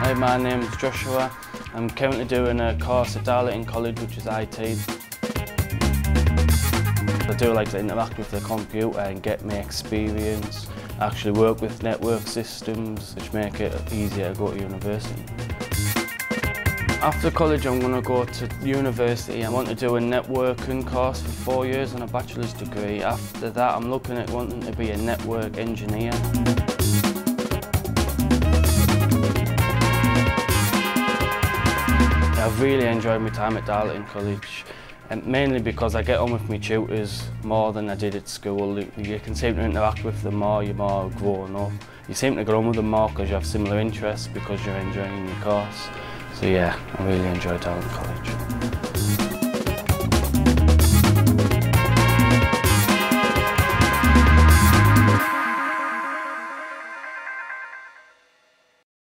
Hi, my name is Joshua. I'm currently doing a course at Darlington College, which is IT. I do like to interact with the computer and get my experience. I actually work with network systems, which make it easier to go to university. After college I'm going to go to university. I want to do a networking course for four years and a bachelor's degree. After that I'm looking at wanting to be a network engineer. I've really enjoyed my time at Darlington College, and mainly because I get on with my tutors more than I did at school. You can seem to interact with them more, you're more grown up. You seem to get on with them more because you have similar interests, because you're enjoying your course. So yeah, I really enjoyed Darlington College.